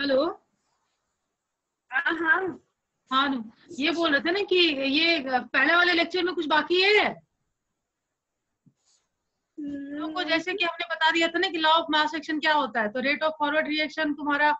Hello. हाँ हाँ। हाँ ये बोल रहे थे ना कि ये पहले वाले लेक्चर में कुछ बाकी है? को जैसे कि हमने बता दिया था ना कि लॉ ऑफ़ मास एक्शन क्या होता है? तो रेट ऑफ़ फॉरवर्ड रिएक्शन तुम्हारा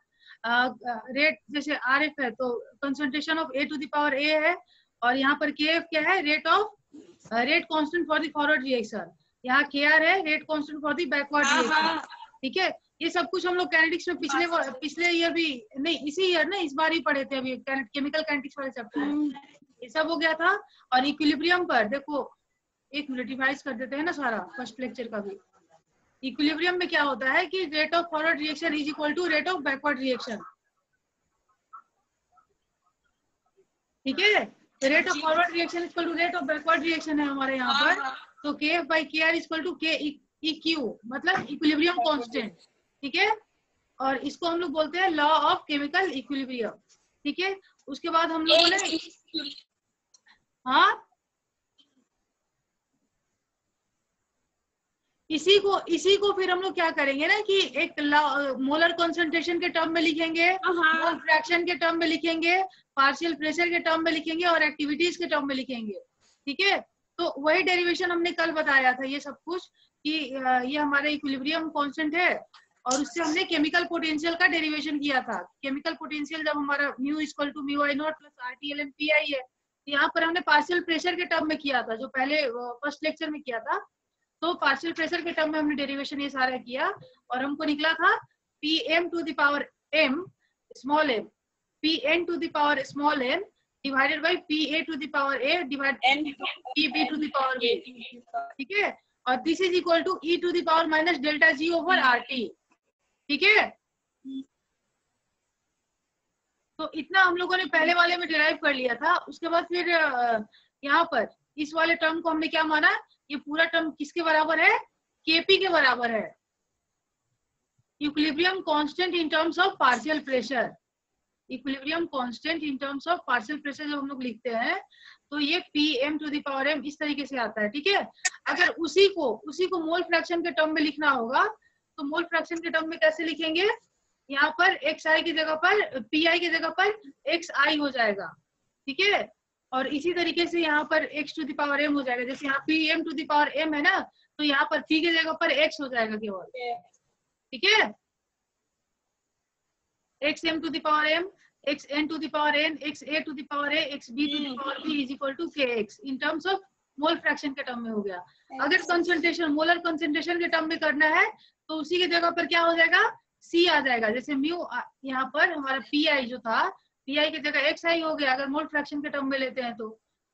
रेट जैसे आर एफ़ है तो concentration of A to the power A है और यहाँ पर के एफ़ क्या है? Rate of rate constant for the forward reaction यहाँ के आर है rate constant for the backward reaction ठीक है? ये सब कुछ हम लोग कैनेटिक्स में पिछले वो- पिछले ईयर भी नहीं इसी ईयर ना इस बार ही पढ़े थे अभी केमिकल कैनेटिक्स वाले चैप्टर में हम्म, ये सब हो गया था और इक्विलिब्रियम पर देखो एक मिनट रिवाइज कर देते हैं ना सारा फ़र्स्ट लेक्चर का भी। इक्विलिब्रियम में क्या होता है कि rate of forward reaction is equal to rate of backward reaction ठीक है? Rate of forward reaction equal to rate of backward reaction है हमारे यहाँ हाँ, पर। हाँ, तो K F by K R equal to K E Q मतलब इक्विलिब्रियम कांस्टेंट ठीक है? और इसको हम लोग बोलते हैं लॉ ऑफ़ केमिकल इक्विलिब्रियम ठीक है? उसके बाद हम लोगों ने हाँ? इसी को इसी को फिर हम लोग क्या करेंगे ना कि एक मोलर कंसंट्रेशन के टर्म में लिखेंगे मोल हाँ। फ्रैक्शन के टर्म में लिखेंगे पार्शियल प्रेशर के टर्म में लिखेंगे और एक्टिविटीज़ के टर्म में लिखेंगे। ठीक है? तो वही डेरिवेशन हमने कल बताया था ये सब कुछ कि ये हमारा इक्विलिब्रियम कांस्टेंट है। और उससे हमने केमिकल पोटेंशियल का डेरिवेशन किया था। केमिकल पोटेंशियल जब हमारा mu equal to mu I naught plus R T L M P I है यहाँ पर हमने पार्शियल प्रेशर के टर्म में किया था जो पहले फ़र्स्ट लेक्चर में किया था। तो पार्शियल प्रेशर के टर्म में हमने डेरिवेशन ये सारा किया और हमको निकला था P M to the power M small M P N to the power small M divided by P A to the power A divide P B to the power B ठीक है? और this is equal to E to the power minus delta G over R T ठीक है? तो इतना हम लोगों ने पहले वाले में डिराइव कर लिया था, उसके बाद फिर यहाँ पर, इस वाले टर्म को हमने क्या माना? ये पूरा टर्म किसके बराबर है? केपी के बराबर है। Equilibrium constant in terms of partial pressure equilibrium constant in terms of partial pressure जब हम लोग लिखते हैं तो ये P M to the power M इस तरीके से आता है, ठीक है? अगर उसी को उसी को मोल फ्रैक्शन के टर्म में लिखना होगा तो मोल फ्रैक्शन के टर्म में कैसे लिखेंगे? यहाँ पर एक्स आई की जगह पर पी आई की जगह पर एक्स आई हो जाएगा। ठीक है? और इसी तरीके से यहाँ पर एक्स टू दावर एम हो जाएगा। जैसे यहाँ P M to the power M है ना तो यहाँ पर पी की जगह पर एक्स हो जाएगा केवल। ठीक है? X M to the power M X N to the power N X A to the power A X B to the power B is equal to K X in terms of mole fraction के term में हो गया। अगर concentration molar concentration के term में करना है तो उसी की जगह पर क्या हो जाएगा? सी आ जाएगा। जैसे म्यू यहाँ पर हमारा पी आई जो था पी आई की जगह एक्स आई हो गया, अगर मोल फ्रैक्शन के टर्म में लेते हैं तो।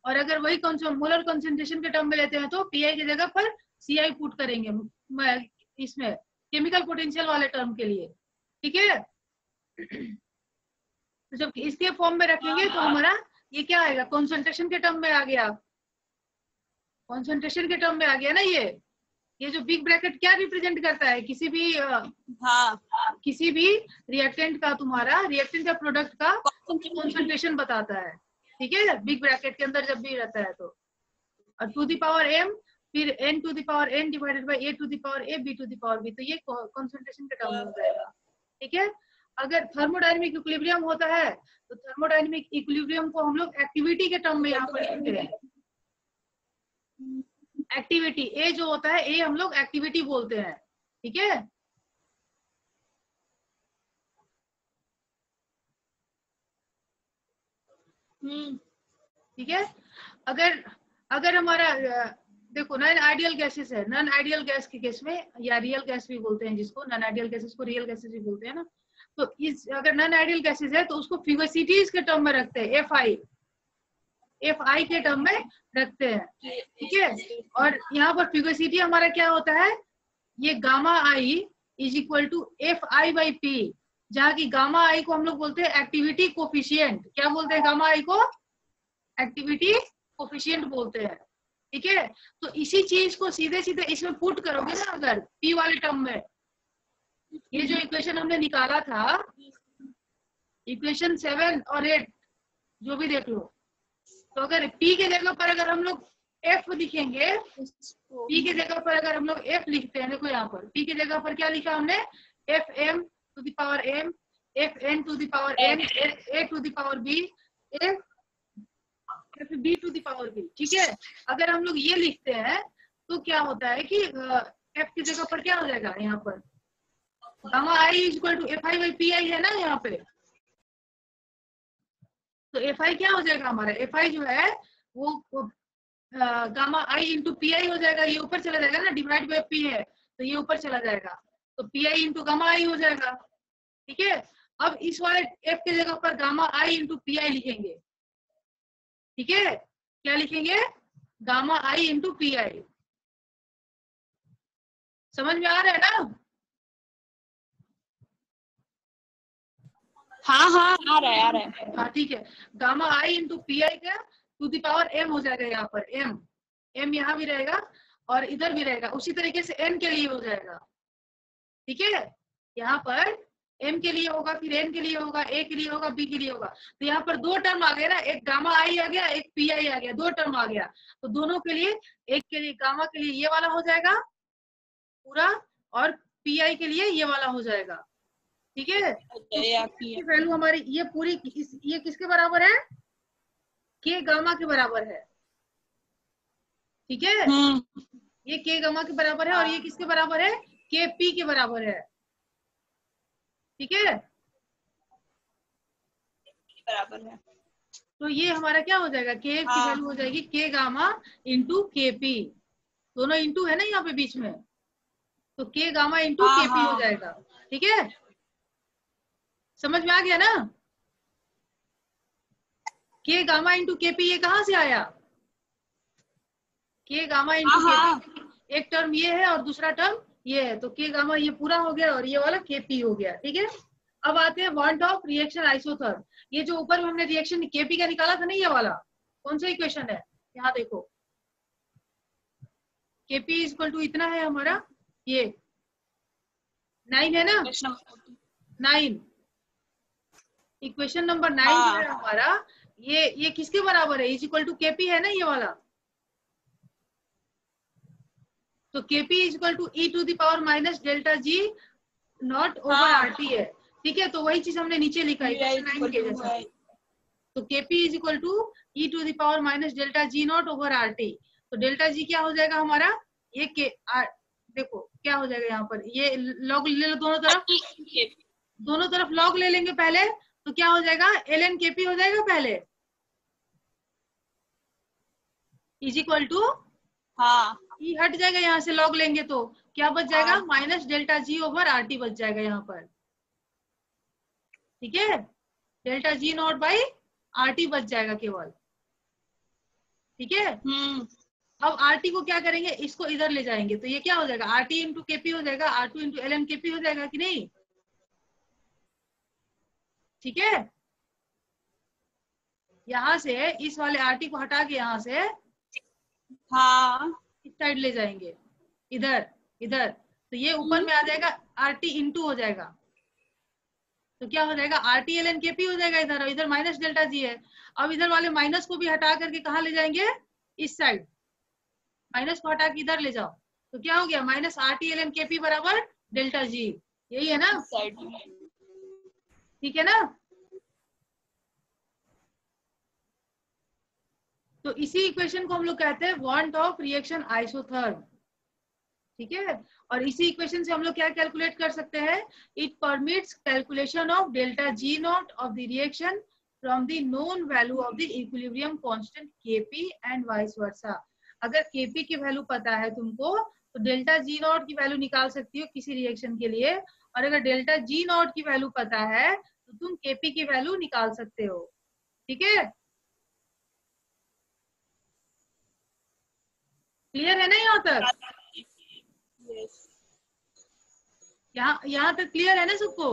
और अगर वही मोलर कंसंट्रेशन के टर्म में लेते हैं तो पी आई की जगह पर सी आई पुट करेंगे इसमें केमिकल पोटेंशियल वाले टर्म के लिए। ठीक है? तो जब इसके फॉर्म में रखेंगे तो हमारा ये क्या आएगा? कॉन्सेंट्रेशन के टर्म में आ गया। कॉन्सेंट्रेशन के टर्म में आ गया ना ये? ये जो बिग ब्रैकेट क्या रिप्रेजेंट करता है? किसी भी हाँ। किसी भी रिएक्टेंट का तुम्हारा रिएक्टेंट या प्रोडक्ट का कॉन्सेंट्रेशन बताता है। ठीक है? बिग ब्रैकेट के अंदर जब भी रहता है तो। और टू दी पावर एम फिर N to the power N divided by A to the power A B to the power B तो ये कॉन्सेंट्रेशन के टर्म हो। जाएगा ठीक है? अगर थर्मोडाइनमिक इक्विलिब्रियम होता है तो थर्मोडायनेमिक इक्विलिब्रियम को हम लोग एक्टिविटी के टर्म में यहाँ पर लिखते हैं। एक्टिविटी ए जो होता है ए हम लोग एक्टिविटी बोलते हैं। ठीक है? हम्म। ठीक है? अगर अगर हमारा देखो, नॉन आइडियल गैसेस है। नॉन आइडियल गैस के केस में, या रियल गैस भी बोलते हैं जिसको, नॉन आइडियल गैसेस को रियल गैसेस भी बोलते हैं ना। तो इस, अगर नॉन आइडियल गैसेस है तो उसको फिगोसिटीज के टर्म में रखते हैं एफ़ आई एफ़ आई के टर्म में रखते हैं ठीक है? और यहाँ पर फिगोसिटी हमारा क्या होता है? ये gamma I is equal to F I by P जहाँ की गामा आई को हम लोग बोलते हैं एक्टिविटी कोफिशियंट क्या बोलते हैं गामा आई को? एक्टिविटी कोफिशियंट बोलते हैं ठीक है? तो इसी चीज़ को सीधे सीधे इसमें पुट करोगे ना अगर पी वाले टर्म में। ये जो इक्वेशन हमने निकाला था इक्वेशन सेवन और एट जो भी देख लो। तो अगर पी के जगह पर अगर हम लोग एफ़ लिखेंगे पी के जगह पर अगर हम लोग एफ़ लिखते हैं देखो यहाँ पर पी के जगह पर क्या लिखा हमने? F M to the power M F N to the power N A to the power B F F B to the power B ठीक है? अगर हम लोग ये लिखते हैं तो क्या होता है कि एफ़ की जगह पर क्या हो जाएगा यहाँ पर? Gamma I is equal to F I by P I है ना यहाँ पे? तो एफ़ आई क्या हो जाएगा हमारा? एफ़ आई जो है वो, gamma I into P I हो जाएगा। ये ऊपर चला जाएगा ना डिवाइड बाई पी है तो ये ऊपर चला जाएगा। तो P I into gamma I हो जाएगा। ठीक है? अब इस वाले एफ़ के जगह पर gamma I into P I लिखेंगे। ठीक है? क्या लिखेंगे? Gamma I into P I समझ में आ रहा है ना? हाँ हाँ आ रहा है, आ रहा है। हाँ ठीक है। Gamma I into P I का टू दी पावर एम हो जाएगा यहाँ पर एम एम यहाँ भी रहेगा और इधर भी रहेगा। उसी तरीके से एन के लिए हो जाएगा। ठीक है? यहाँ पर एम के लिए होगा, फिर एन के लिए होगा ए के लिए होगा बी के लिए होगा। तो यहाँ पर दो टर्म आ गए ना, एक गामा आई आ गया, एक पी आई आ गया, दो टर्म आ गया। तो दोनों के लिए, एक के लिए गामा के लिए ये वाला हो जाएगा, पूरा, और पी आई के लिए ये वाला हो जाएगा। ठीक है? आपकी वैल्यू हमारी ये पूरी इस, ये किसके बराबर है? के गामा के बराबर है। ठीक है? हम्म। ये के गामा के बराबर है और ये किसके बराबर है? के पी के बराबर है। ठीक है? बराबर है। तो ये हमारा क्या हो जाएगा? के की हाँ। वैल्यू हो जाएगी K gamma into K P दोनों इंटू है ना यहाँ पे बीच में? तो के गामा इंटू हाँ, के पी हो हाँ। जाएगा। ठीक है? समझ में आ गया ना? के गामा इंटू के पी ये कहाँ से आया? K gamma into K P एक टर्म ये है और दूसरा टर्म ये है। तो के गामा ये पूरा हो गया और ये वाला के पी हो गया ठीक है? अब आते हैं वांट ऑफ़ रिएक्शन आइसोथर्म ये जो ऊपर में हमने रिएक्शन केपी का निकाला था ना ये वाला कौन सा इक्वेशन है? यहाँ देखो। केपी इज़ इक्वल टू इतना है हमारा ये। नाइन है ना? नाइन इक्वेशन नंबर नाइन जो है। हमारा। ये ये किसके बराबर है? इज़ इक्वल टू केपी है ना ये वाला? तो KP is equal to E to the power minus delta G naught over. R T है। ठीक है तो वही चीज़ हमने नीचे लिखा है है। तो KP is equal to E to the power minus delta G naught over R T तो डेल्टा जी क्या हो जाएगा हमारा? ये के आर देखो क्या हो जाएगा यहाँ पर? ये लॉग ले लो दोनों तरफ़। दोनों तरफ़ लॉग ले लेंगे पहले। तो क्या हो जाएगा? एल एन केपी हो जाएगा पहले। इज़ इक्वल टू हाँ। ई हट जाएगा यहाँ से लॉग लेंगे तो। क्या बच जाएगा? हाँ। Minus delta G over R T बच जाएगा यहाँ पर। ठीक है? Delta G naught by R T बच जाएगा केवल। ठीक है? हम्म। अब आर टी को क्या करेंगे? इसको इधर ले जाएँगे। तो ये क्या हो जाएगा? आर टी इंटू केपी हो जाएगा? R two into L N KP हो जाएगा कि नहीं? ठीक है? यहाँ से इस वाले आर टी को हटा के यहाँ से हाँ। इस साइड ले जाएँगे। इधर इधर। तो ये ऊपर में आ जाएगा आर टी इंटू हो जाएगा। तो क्या हो जाएगा? R T L N K P हो जाएगा इधर। और इधर माइनस डेल्टा जी है। अब इधर वाले माइनस को भी हटा करके कहा ले जाएँगे? इस साइड माइनस को हटा के इधर ले जाओ। तो क्या हो गया? Minus R T L N K P बराबर डेल्टा जी यही है ना? साइड ठीक है ना? तो इसी इक्वेशन को हम लोग कहते हैं वांट ऑफ़ रिएक्शन आइसोथर्म ठीक है? और इसी इक्वेशन से हम लोग क्या कैलकुलेट कर सकते हैं? It permits calculation of delta G naught of the reaction from the known value of the equilibrium constant KP and vice versa अगर केपी की वैल्यू पता है तुमको तो डेल्टा जी नॉट की वैल्यू निकाल सकती हो किसी रिएक्शन के लिए। और अगर डेल्टा जी नॉट की वैल्यू पता है तो तुम केपी की वैल्यू निकाल सकते हो। ठीक है? क्लियर है ना यहाँ तक? यहाँ यहाँ तक क्लियर है ना सबको?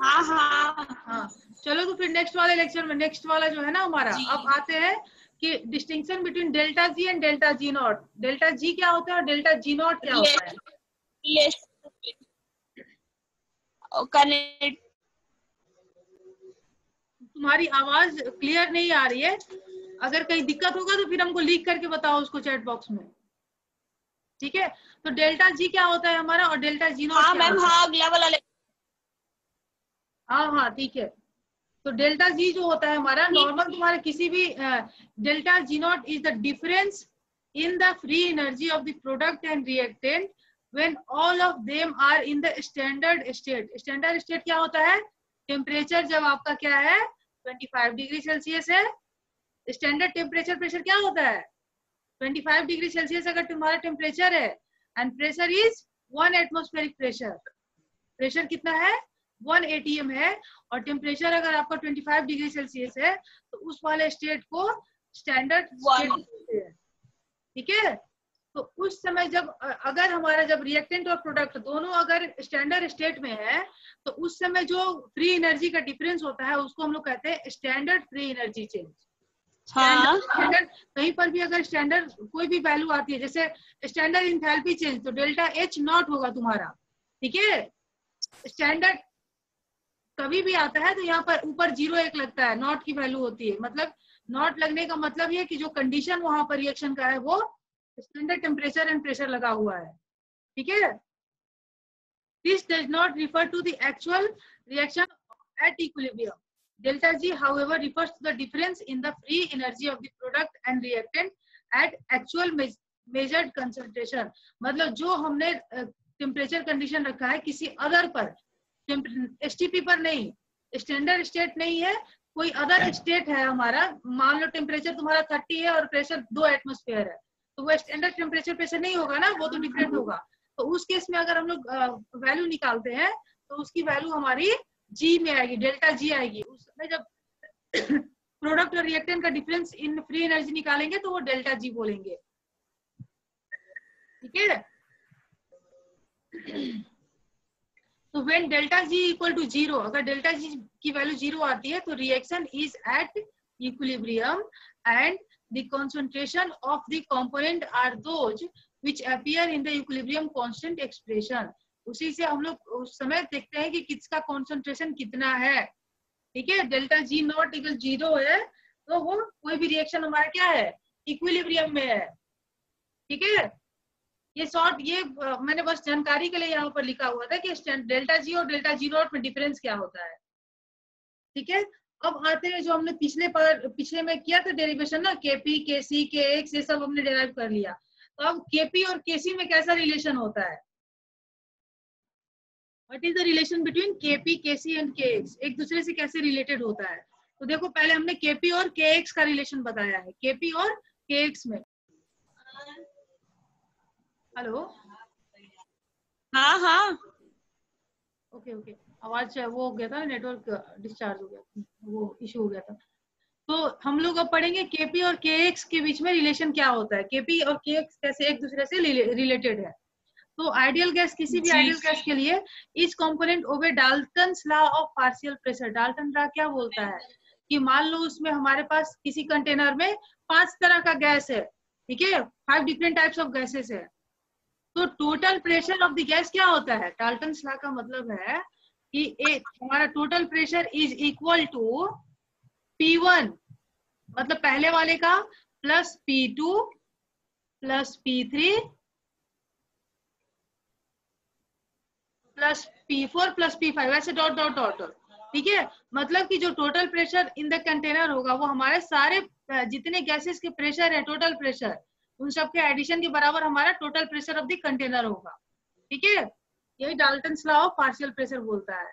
हाँ हाँ। हाँ। चलो तो फिर नेक्स्ट वाले लेक्चर में नेक्स्ट वाला जो है ना हमारा अब आते हैं कि distinction between delta G and delta G naught delta G क्या होता है और डेल्टा जी नॉट क्या होता है? कनेक्ट तुम्हारी आवाज़ क्लियर नहीं आ रही है। अगर कहीं दिक्कत होगा तो फिर हमको लीक करके बताओ उसको चैट बॉक्स में। ठीक है? तो डेल्टा जी क्या होता है हमारा और डेल्टा जी नॉट हाँ मैम हाँ अगला वाला ले हाँ हाँ ठीक है। तो डेल्टा जी जो होता है हमारा नॉर्मल तुम्हारा किसी भी delta G naught is the difference in the free energy of the product and reactant when all of them are in the standard state standard state क्या होता है? टेम्परेचर जब आपका क्या है? 25 डिग्री सेल्सियस है। स्टैंडर्ड टेम्परेचर प्रेशर क्या होता है? 25 डिग्री सेल्सियस अगर तुम्हारा टेम्परेचर है and pressure is one atmospheric pressure pressure कितना है? वन एटीएम है। और टेम्परेचर अगर आपका 25 डिग्री सेल्सियस है तो उस वाले स्टेट को स्टैंडर्ड ठीक है? तो उस समय जब अगर हमारा जब रिएक्टेंट और प्रोडक्ट दोनों अगर स्टैंडर्ड स्टेट में है तो उस समय जो फ्री एनर्जी का डिफरेंस होता है उसको हम लोग कहते हैं स्टैंडर्ड फ्री एनर्जी चेंज हाँ। स्टैंडर्ड कहीं पर भी अगर स्टैंडर्ड कोई भी वैल्यू आती है जैसे स्टैंडर्ड इंथैल्पी चेंज तो डेल्टा एच नॉट होगा तुम्हारा ठीक है? स्टैंडर्ड कभी भी आता है तो यहाँ पर ऊपर ज़ीरो एक लगता है नॉट की वैल्यू होती है। मतलब नॉट लगने का मतलब ये कि जो कंडीशन वहाँ पर रिएक्शन का है वो स्टैंडर्ड टेम्परेचर एंड प्रेशर लगा हुआ है। ठीक है? This does not refer to the actual reaction at equilibrium delta g, however, refers to the difference in the free energy of the product and reactant at actual me- measured concentration. मतलब जो हमने temperature condition रखा है किसी other पर STP पर नहीं। Standard state नहीं है, कोई अदर स्टेट है हमारा। मान लो टेम्परेचर तुम्हारा थर्टी है और प्रेशर दो एटमोस्फेयर है। तो वो स्टैंडर्ड टेम्परेचर प्रेशर नहीं होगा ना, वो तो डिफरेंट होगा। तो उस केस में अगर हम लोग वैल्यू निकालते हैं तो उसकी वैल्यू हमारी जी में आएगी डेल्टा जी आएगी। उस समय जब प्रोडक्ट और रिएक्टेंट का डिफरेंस इन फ्री एनर्जी निकालेंगे तो वो डेल्टा जी बोलेंगे। ठीक है? तो when delta G equal to zero अगर डेल्टा जी की वैल्यू ज़ीरो आती है तो reaction is at equilibrium and the concentration of the component are those which appear in the equilibrium constant expression. उसी से हम लोग उस समय देखते हैं कि किसका कॉन्सेंट्रेशन कितना है। ठीक है? Delta G naught equal zero है तो वो कोई भी रिएक्शन हमारा क्या है? इक्विलिब्रियम में है। ठीक है? ये शॉर्ट ये मैंने बस जानकारी के लिए यहाँ पर लिखा हुआ था कि डेल्टा जी और डेल्टा जी नॉट में डिफरेंस क्या होता है। ठीक है? अब आते हैं जो हमने पिछले पर, पिछले में किया था डेरिवेशन ना केपी के सी के एक्स ये सब हमने डेराइव कर लिया। तो अब केपी और केसी में कैसा रिलेशन होता है? What is the relation between KP KC and K X एक दूसरे से कैसे रिलेटेड होता है? तो देखो, पहले हमने केपी और के एक्स का रिलेशन बताया है। केपी और के एक्स में। हेलो हाँ हाँ। ओके ओके आवाज़ वो हो गया था नेटवर्क डिस्चार्ज हो गया वो इशू हो गया था। तो हम लोग अब पढ़ेंगे केपी और के एक्स के बीच में रिलेशन क्या होता है? केपी और के एक्स कैसे एक दूसरे से रिलेटेड है। तो आइडियल गैस किसी भी आइडियल गैस के लिए इस component obey Dalton law of partial pressure Dalton law क्या बोलता है? कि मान लो उसमें हमारे पास किसी कंटेनर में पाँच तरह का गैस है ठीक है? Five different types of gases है। तो total pressure of the gas क्या होता है? डाल्टन लॉ का मतलब है एक, हमारा total pressure is equal to P one मतलब पहले वाले का plus P two plus P three plus P four plus P five ऐसे डॉट डॉट डॉट डॉट ठीक है? मतलब कि जो total pressure in the container होगा, वो हमारे सारे जितने गैसेस के प्रेशर है टोटल प्रेशर उन सब के एडिशन के बराबर हमारा total pressure of the container होगा। ठीक है? यही Dalton law of partial pressure बोलता है।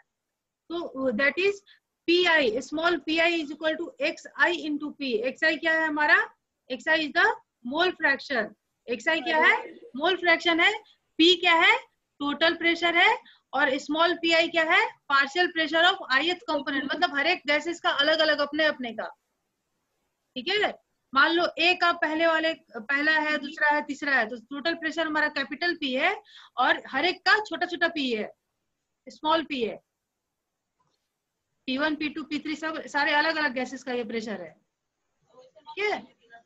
तो that is P I small P I is equal to X I into P X I क्या है हमारा? X I is the mole fraction X I क्या है? मोल फ्रैक्शन है। P क्या है? टोटल प्रेशर है। और स्मॉल पी आई क्या है? Partial pressure of I th component मतलब हर एक गैसेस का अलग अलग अपने अपने का। ठीक है? मान लो ए का पहले वाले, पहला है, दूसरा है, तीसरा है तो टोटल प्रेशर हमारा कैपिटल पी है और हर एक का छोटा छोटा पी है स्मॉल पी है। P one P two P three सब, सारे अलग अलग गैसेस का ये प्रेशर है। ठीक है?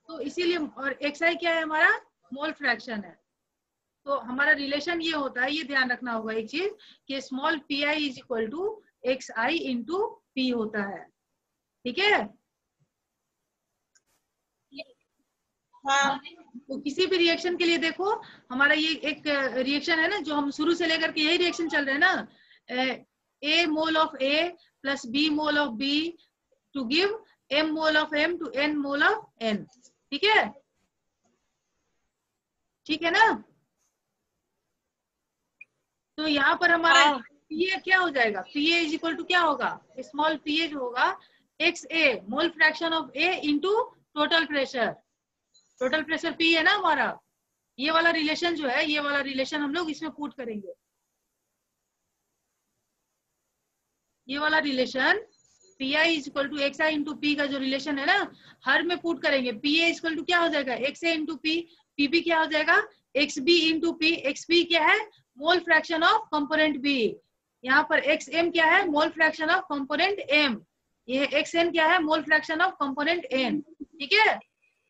तो इसीलिए, और एक्स आई क्या है हमारा? मोल फ्रैक्शन है। तो हमारा रिलेशन ये होता है, ये ध्यान रखना होगा एक चीज़ कि small P I is equal to X I into P होता है। ठीक है? हाँ तो किसी भी रिएक्शन के लिए देखो हमारा ये एक रिएक्शन है ना जो हम शुरू से लेकर के यही रिएक्शन चल रहे हैं ना A mole of A plus B mole of B to give M mole of M to N mole of N ठीक है? ठीक है ना? तो यहाँ पर हमारा हाँ। पीए क्या हो जाएगा? पीए इज़ इक्वल टू क्या होगा? स्मॉल पीए जो होगा X A mole fraction of A into total pressure total pressure P है ना हमारा। ये वाला रिलेशन जो है, ये वाला रिलेशन हम लोग इसमें पुट करेंगे। ये वाला relation P I equal to X I into P का जो रिलेशन है ना, हर में पुट करेंगे। पी ए इक्वल टू क्या हो जाएगा? X A into P P B क्या हो जाएगा? X B into P X B क्या है? Mole fraction of component B यहाँ पर एक्स एम क्या है? Mole fraction of component M ये एक्स एन क्या है? Mole fraction of component N ठीक है?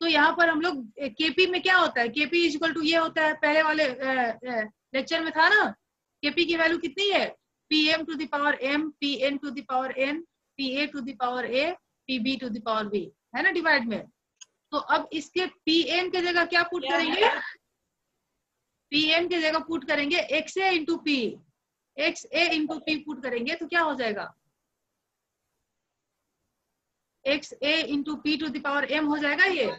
तो यहाँ पर हम लोग केपी में क्या होता है? केपी इज़ इक्वल टू ये होता है पहले वाले लेक्चर में था ना? केपी की वैल्यू कितनी है? P M to the power M P N to the power N P A to the power A P B to the power B है ना डिवाइड में? तो अब इसके पी एन के जगह क्या पुट करेंगे? पी एम के जगह पुट करेंगे X A into P X A into P put करेंगे तो क्या हो जाएगा? X A into P to the power M हो जाएगा ये?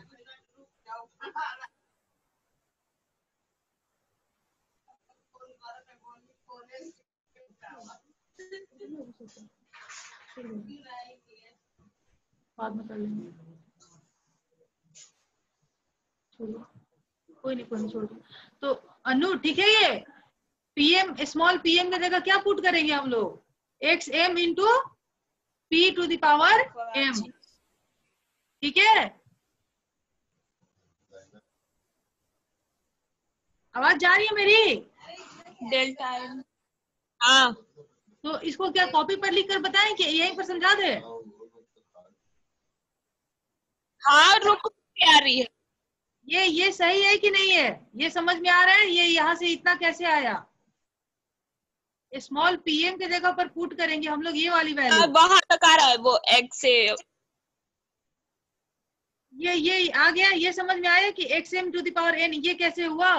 बाद में कर लेंगे। कोई नहीं कोई नहीं छोड़ तो अनु ठीक है ये? पीएम स्मॉल पीएम की जगह क्या पुट करेंगे हम लोग? X M into P to the power M ठीक है? आवाज़ जा रही है मेरी? डेल्टा एम हाँ। तो इसको क्या कॉपी पर लिख कर बताएँ कि यहीं पर समझा दे? हाँ रुक आ रही है। ये ये सही है कि नहीं है? ये समझ में आ रहा है? ये यहाँ से इतना कैसे आया? स्मॉल पीएम के जगह पर पुट करेंगे हम लोग ये वाली हाँ, वैल्यू वहाँ तक आ रहा है वो एक्स से। ये ये आ गया। ये समझ में आया कि X M to the power N ये कैसे हुआ?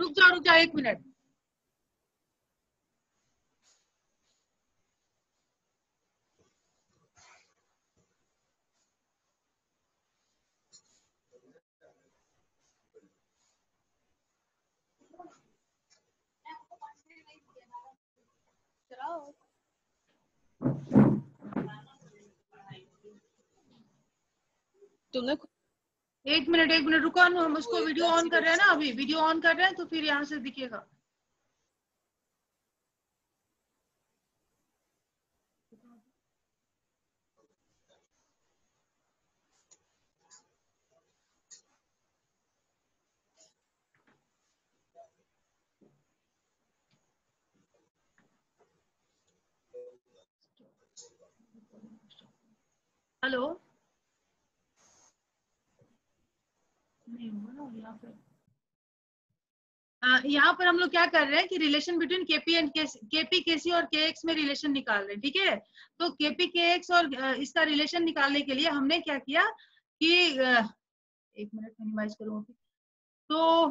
रुक जाओ रुक जाओ एक मिनट। तुमने एक मिनट एक मिनट रुको हम उसको वीडियो ऑन कर रहे हैं ना अभी। वीडियो ऑन कर रहे हैं तो फिर यहाँ से दिखेगा हेलो नहीं हुआ ना यहाँ पर हम लोग क्या कर रहे हैं कि relation between KP and KP KC और के एक्स में रिलेशन निकाल रहे हैं ठीक है? तो केपी के एक्स और इसका रिलेशन निकालने के लिए हमने क्या किया कि अ, एक मिनट मिनिमाइज करूँ तो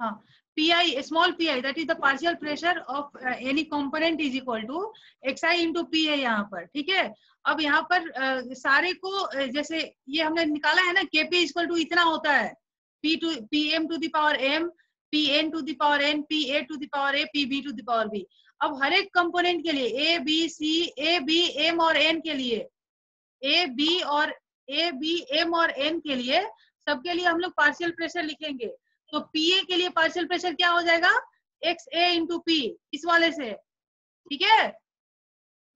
हाँ P I small P I that is the partial pressure of any component is equal to X I into P है यहाँ पर ठीक है? अब यहाँ पर अ, सारे को अ, जैसे ये हमने निकाला है ना केपी इक्वल टू इतना होता है। P to pm to the power m pn to the power n pa to the power a pb to the power b. अब हर एक कंपोनेंट के लिए a, b, c, a, b, m और n के लिए, a, b और, a, b, m और n के लिए सबके लिए हम लोग पार्शियल प्रेशर लिखेंगे। तो pa के लिए पार्शियल प्रेशर क्या हो जाएगा? X a इंटू पी इस वाले से। ठीक है?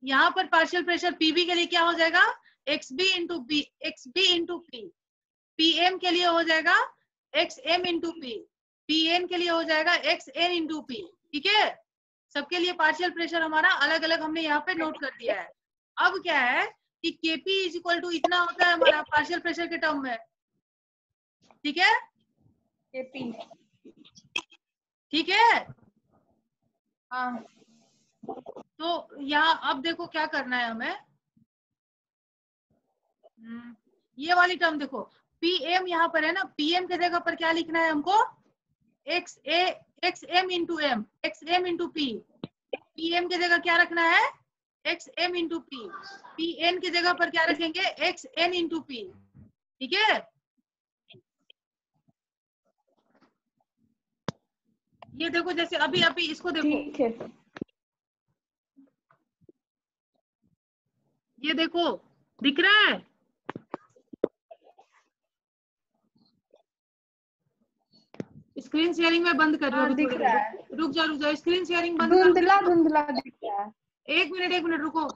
यहाँ पर पार्शियल प्रेशर pb के लिए क्या हो जाएगा? X B into B X B into P PM के लिए हो जाएगा X M into P P N के लिए हो जाएगा एक्स एन इंटू पी ठीक है? सबके लिए पार्शियल प्रेशर हमारा अलग अलग हमने यहाँ पे नोट कर दिया है। अब क्या है कि केपी इज़ इक्वल टू इतना होता है हमारा पार्शियल प्रेशर के टर्म में। ठीक है? केपी ठीक है? हाँ। तो यहाँ अब देखो क्या करना है हमें। हम्म, ये वाली टर्म देखो। पी एम यहाँ पर है ना? पी एम के जगह पर क्या लिखना है हमको? X A X M into M X M into P P M के जगह क्या रखना है? X M into P P N की जगह पर क्या रखेंगे? एक्स एन इंटू पी ठीक है? ये देखो जैसे अभी अभी इसको देखो। ठीक है। ये देखो दिख रहा है? स्क्रीन शेयरिंग में बंद कर रही हूँ हाँ, दिख रहा है। रुक जाओ रुक जाओ स्क्रीन शेयरिंग बंद कर धुंधला धुंधला दिख रहा है। एक मिनट एक मिनट रुको।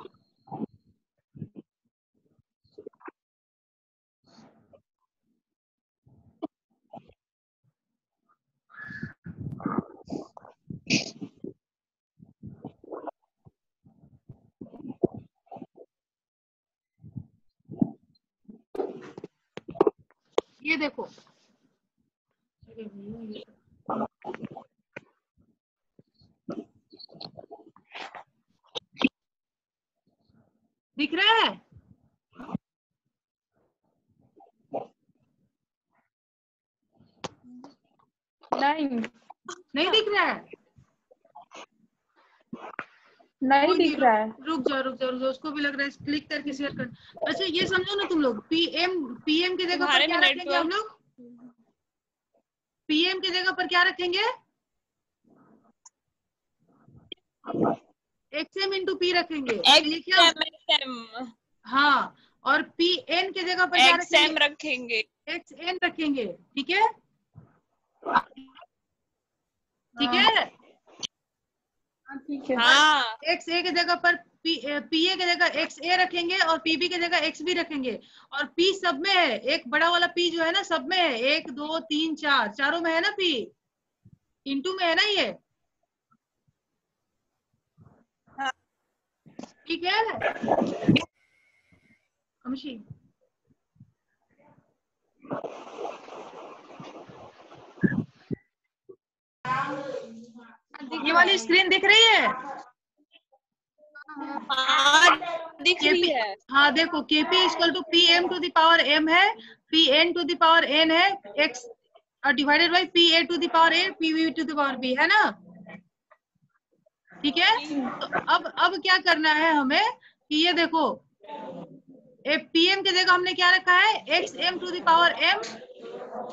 ये देखो दिख रहा है? नहीं। नहीं दिख रहा है? नहीं दिख रहा है। रुक जाओ रुक जाओ रुक जाओ उसको भी लग रहा है क्लिक करके शेयर कर। अच्छा ये समझो ना तुम लोग पीएम पीएम की जगह पर क्या रखेंगे हम लोग? पीएम की जगह पर क्या रखेंगे? एक्सएम इंटू पी रखेंगे। तो एक्स एम एक्स एम हाँ और पी एन की जगह पर क्या एक्स एम रखेंगे? रखेंगे। एक्स एन रखेंगे ठीक है? ठीक है। हाँ, ठीक है। हाँ एक्स ए की जगह पर पी ए की जगह एक्स ए रखेंगे और पीबी की जगह एक्स बी रखेंगे। और पी सब में है एक बड़ा वाला पी जो है ना सब में है। एक दो तीन चार चारों में है ना पी इंटू में है ना ये? हाँ। ठीक है? कमशी ये वाली स्क्रीन दिख रही हाँ? दिख रही है। हाँ देखो KP equal to P M to the power M है P N to the power N है X divided by P A to the power A P V to the power B है ना? ठीक है? तो अब अब क्या करना है हमें कि ये देखो पीएम की जगह हमने क्या रखा है? X M to the power M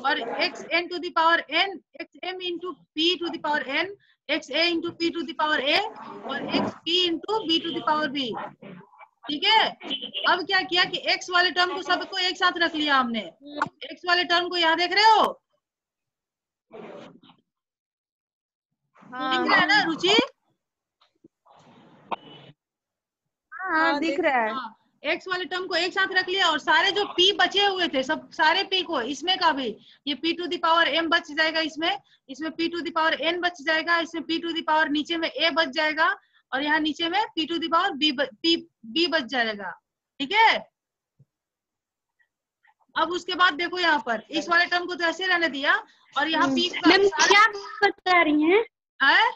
और X N to the power N X M into P to the power N X A into P to the power A और X P into B to the power B ठीक है? अब क्या किया कि x वाले term को सबको एक साथ रख लिया हमने। एक्स वाले टर्म को यहाँ देख रहे हो? दिख रहा है ना रुचि? हाँ दिख रहा है। हाँ। एक्स वाले टर्म को एक साथ रख लिया और सारे जो पी बचे हुए थे सब सारे पी को इसमें का भी ये पी टू दावर एम बच जाएगा इसमें इसमें पी टू दावर एन बच जाएगा इसमें पी टू दावर नीचे में ए बच जाएगा और यहाँ नीचे में P to the power B P B बच जाएगा ठीक है? अब उसके बाद देखो यहाँ पर इस वाले टर्म को तो ऐसे रहने दिया और यहाँ पी क्या बता रही हैं? है?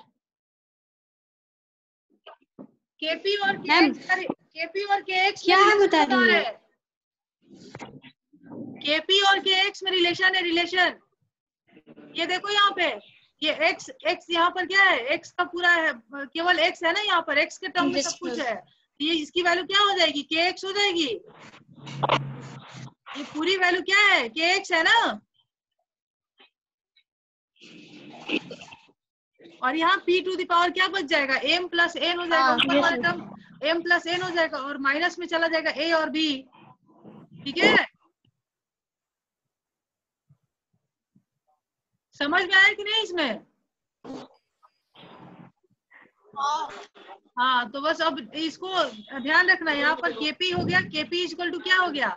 केपी और केपी और के एक्स क्या बता रही हैं? केपी और के एक्स में रिलेशन है रिलेशन। ये देखो यहाँ पे ये एक्स एक्स यहाँ पर क्या है? एक्स का पूरा है केवल एक्स है ना यहाँ पर? एक्स के टर्म में सब कुछ. है। ये इसकी वैल्यू क्या हो जाएगी? के एक्स हो जाएगी। ये पूरी वैल्यू क्या है? के एक्स है ना? और यहाँ p टू दावर क्या बच जाएगा? M प्लस एन हो जाएगा हाँ, ऊपर वाला टर्म m प्लस एन हो जाएगा और माइनस में चला जाएगा a और b ठीक है? समझ में आया कि नहीं इसमें? हाँ तो बस अब इसको ध्यान रखना यहाँ पर केपी हो गया। केपी इक्वल टू क्या हो गया?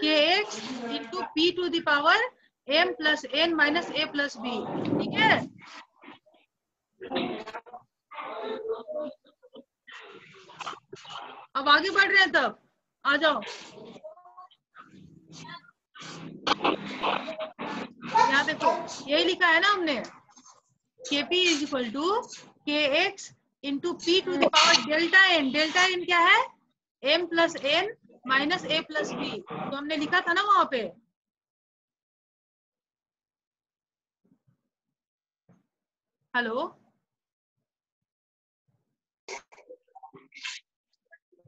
K X into P to the power M plus N minus A plus B ठीक है? अब आगे बढ़ रहे हैं तब आ जाओ। यहाँ देखो, यही लिखा है ना हमने। KP is equal to K X into P to the power delta N delta N क्या है? M plus N minus A plus B तो हमने लिखा था ना वहाँ पे। Hello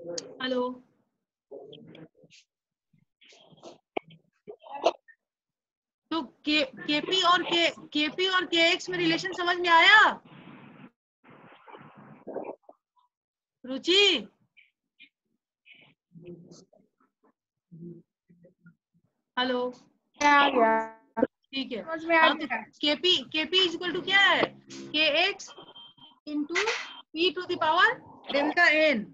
hello. तो के केपी और के केपी और के एक्स में रिलेशन समझ में आया? रुचि? हेलो। ठीक है। KP KP is equal to क्या है? K X into P to the power delta N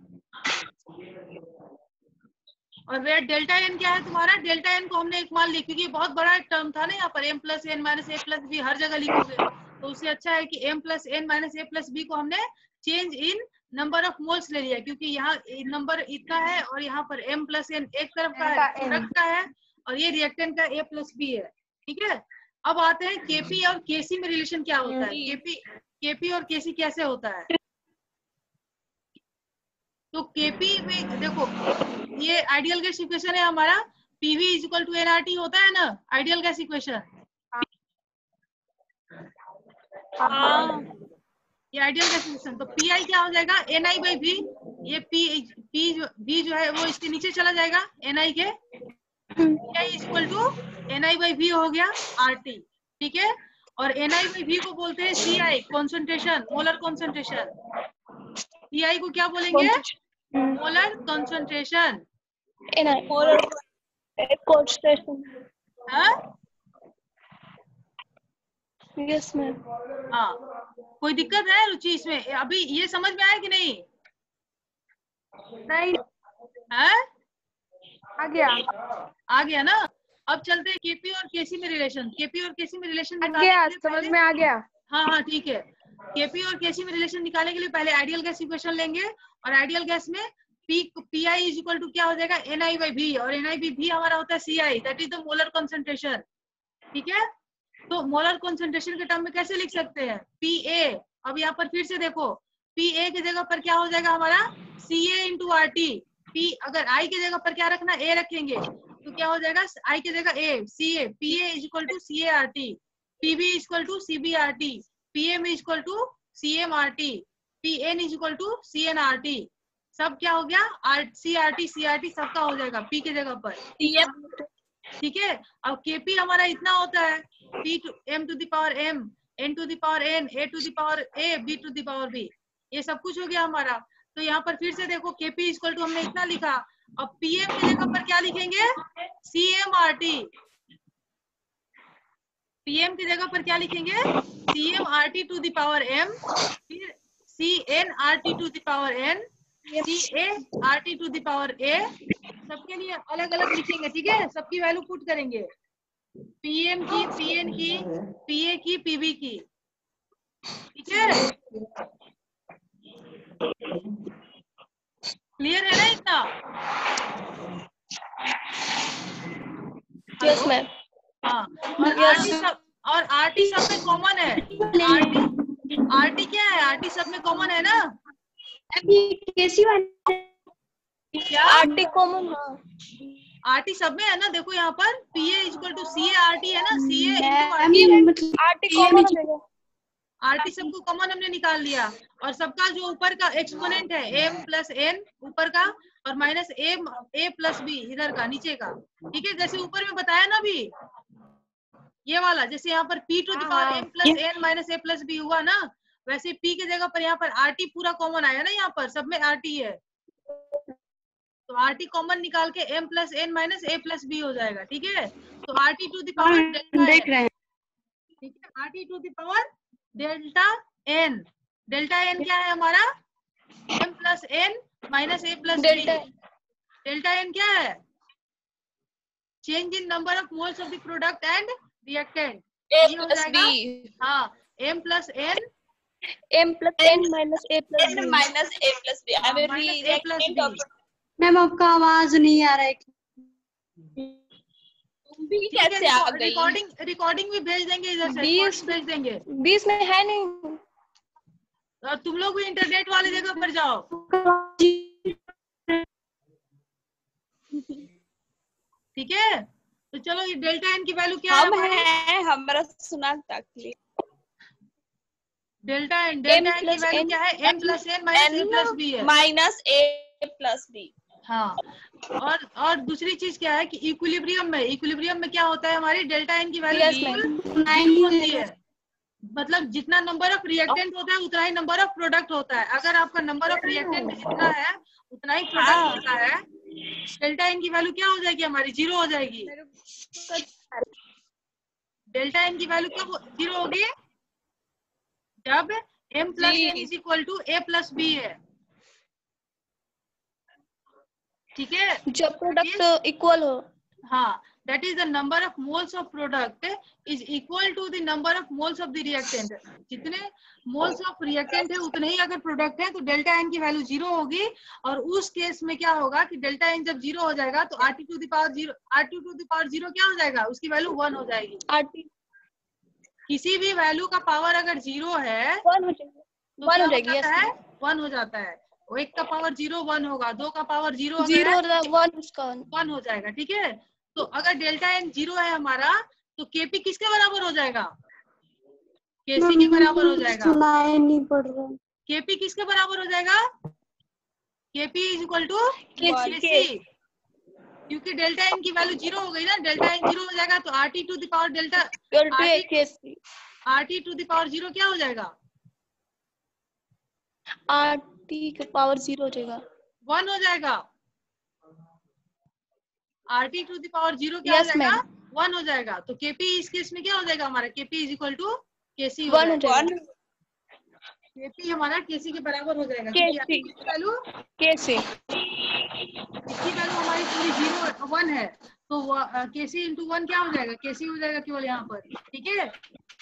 और वे डेल्टा एन क्या है तुम्हारा? डेल्टा एन को हमने एक मान लिया क्योंकि बहुत बड़ा एक टर्म था ना यहाँ पर। M plus N minus A plus B हर जगह लिखोगे तो उससे अच्छा है कि M plus N minus A plus B को हमने change in number of moles ले लिया क्योंकि यहाँ नंबर इतना है और यहाँ पर एम प्लस एन एक तरफ़ का है प्रोडक्ट का है और ये रिएक्टेंट का ए प्लस बी है। ठीक है? अब आते हैं केपी और केसी में रिलेशन क्या होता है? केपी केपी और केसी कैसे होता है? तो केपी में देखो ये आइडियल गैस इक्वेशन है हमारा। PV is equal to NRT होता है ना? आइडियल गैस इक्वेशन हाँ। ये आइडियल गैस इक्वेशन तो पी आई क्या हो जाएगा? एन आई बाई वी ये पी पी जो वी जो है वो इसके नीचे चला जाएगा एन आई के। P I equal to N I by V हो गया आर टी ठीक है? और एन आई बाई वी को बोलते हैं C I concentration molar concentration P I को क्या बोलेंगे? मोलर कॉन्सेंट्रेशन और concentration. हाँ? हाँ. कोई दिक्कत है रुचि इसमें? अभी ये समझ में आया कि नहीं? नहीं। है? आ गया। आ गया ना? अब चलते हैं केपी और केसी में रिलेशन केपी और केसी में रिलेशन आ गया समझ में आ गया। हाँ हाँ ठीक है। केपी और केसी में रिलेशन निकालने के लिए पहले आइडियल गैस इक्वेशन लेंगे और आइडियल गैस में P P I is equal to क्या हो जाएगा? एन आई बाई भी और एन आई बी भी हमारा होता है C I that is the molar concentration ठीक है? तो मोलर कॉन्सेंट्रेशन के टर्म में कैसे लिख सकते हैं? पी ए अब यहाँ पर फिर से देखो। पी ए की जगह पर क्या हो जाएगा हमारा? C A into R T P अगर आई की जगह पर क्या रखना? ए रखेंगे। तो क्या हो जाएगा? आई की जगह A C A P A is equal to C A R T P B is equal to C B R T P M is equal to C M R T P N is equal to C N R T सब क्या हो गया? R C R T C R T सबका हो जाएगा P की जगह पर। ठीक है? अब केपी हमारा इतना होता है। P to M to the power M N to the power N A to the power A B to the power B ये सब कुछ हो गया हमारा। तो यहाँ पर फिर से देखो केपी इक्वल टू हमने इतना लिखा। अब पीएम की जगह पर क्या लिखेंगे? C M R T PM की जगह पर क्या लिखेंगे? C M R T to the power M फिर C N R T to the power N C A R T to the power A सबके लिए अलग अलग लिखेंगे ठीक है? सबकी वैल्यू पुट करेंगे। पीएम की पीएन की पीए की पीबी की। ठीक है? क्लियर है ना इतना? Yes हाँ और आरटी सब और आरटी सब में कॉमन है। आरटी आरटी क्या है? आरटी सब में कॉमन है ना? अभी कैसी वाली क्या? आरटी कॉमन हाँ। आरटी सब में है ना? देखो यहाँ पर। P A equal to C A R T है ना? सी ए मतलब आरटी कॉमन आरटी सबको कॉमन हमने निकाल लिया। और सबका जो ऊपर का एक्सपोनेंट है एम प्लस एन ऊपर का और minus M A plus B इधर का नीचे का। ठीक है? जैसे ऊपर में बताया ना अभी ये वाला जैसे यहाँ पर P to the power M plus N minus A plus B हुआ ना वैसे पी की जगह पर यहाँ पर आर टी पूरा कॉमन आया ना यहाँ पर सब में आर टी है तो आर टी कॉमन निकाल के M plus N minus A plus B हो जाएगा ठीक है? तो आर टी टू दावर देख रहे हैं। ठीक है? R T to the power delta N delta N क्या है हमारा? M plus N minus A plus delta delta N क्या है? Change in number of moles of the product and reactant हाँ M plus N m plus n? Minus a plus and b. minus A plus B. I will minus be A plus reactant B. of ma'am आपका आवाज़ नहीं आ रहा है। कैसे आ गई? Recording recording भी भेज देंगे इधर से बीस- भेज देंगे। बीस में है नहीं। और तुम लोग भी इंटरनेट वाली जगह पर जाओ। ठीक है? तो चलो ये डेल्टा एन की वैल्यू क्या है हम हैं हमारा सुना तक डेल्टा एन डेल्टा एन की वैल्यू क्या है? N plus N minus A plus B है। माइनस ए प्लस बी हाँ। और और दूसरी चीज़ क्या है कि इक्विलिब्रियम में इक्विलिब्रियम में क्या होता है हमारी? डेल्टा एन की वैल्यू होती है। मतलब जितना नंबर ऑफ़ रिएक्टेंट होता है उतना ही नंबर ऑफ़ प्रोडक्ट होता है। अगर आपका नंबर ऑफ़ रिएक्टेंट जितना है उतना ही प्रोडक्ट होता है डेल्टा एन की वैल्यू क्या हो जाएगी? हमारी ज़ीरो हो जाएगी। डेल्टा एन की वैल्यू क्या ज़ीरो होगी? जब M plus. N is equal to A plus B है। ठीक है? जब प्रोडक्ट इक्वल हो। हाँ। That is the number of moles of product is equal to the number of moles of the reactant. जितने moles of reactant है उतने ही अगर प्रोडक्ट है तो डेल्टा एन की वैल्यू ज़ीरो होगी। और उस केस में क्या होगा कि डेल्टा एन जब ज़ीरो हो जाएगा तो R T to the power zero R T to the power zero क्या हो जाएगा? उसकी वैल्यू वन हो जाएगी। आरटी किसी भी वैल्यू का पावर अगर ज़ीरो है वन हो जाएगा। तो वन हो जाएगी है? वन हो जाता है। एक का पावर ज़ीरो वन होगा। दो का पावर ज़ीरो वन उसका। वन हो जाएगा ठीक है? तो अगर डेल्टा एन ज़ीरो है हमारा तो केपी किसके बराबर हो जाएगा? केसी के बराबर हो जाएगा। नहीं पड़ रहा। केपी किसके बराबर हो जाएगा? KP is equal to KC क्योंकि डेल्टा एन की वैल्यू ज़ीरो हो गई ना डेल्टा एन ज़ीरो हो जाएगा तो R T to the power delta to R T to the power zero क्या हो जाएगा? आरटी का पावर ज़ीरो हो जाएगा। वन हो जाएगा। R T to the power zero क्या हो जाएगा. वन हो जाएगा। तो केपी इस केस में क्या हो जाएगा हमारा? KP is equal to KC one KP हमारा केसी के बराबर हो जाएगा। की वैल्यू केसी इसकी वैल्यू हमारी पूरी ज़ीरो वन है। तो केसी इंटू वन क्या हो जाएगा? केसी हो जाएगा केवल यहाँ पर। ठीक है?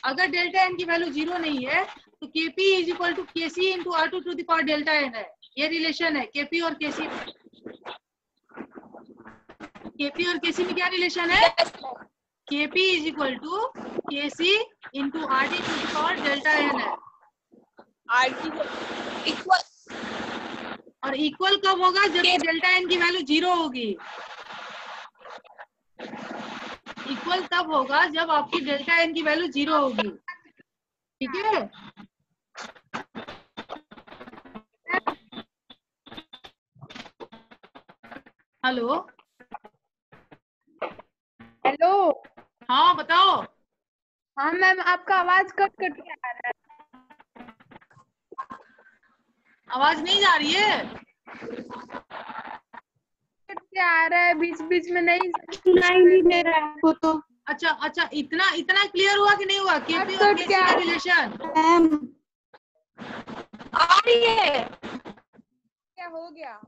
अगर डेल्टा एन की वैल्यू ज़ीरो नहीं है तो KP is equal to KC into R to to the power delta N है। ये रिलेशन है केपी और केसी केपी और केसी में क्या रिलेशन है? KP is equal to KC into R T to the power delta N है। Equal और इक्वल कब होगा? जब डेल्टा एन की वैल्यू ज़ीरो होगी। इक्वल तब होगा जब आपकी डेल्टा एन की वैल्यू ज़ीरो होगी। ठीक है? हेलो हेलो हाँ बताओ। हाँ मैम आपका आवाज़ कट कट के आ रहा है। आवाज़ नहीं जा रही है? कट के आ रहा है बीच बीच में नहीं सुनाई नहीं दे रहा है आपको तो। अच्छा अच्छा इतना इतना क्लियर हुआ कि नहीं हुआ? केपी और केसी क्या? का रिलेशन मैम। आ रही है। क्या हो गया?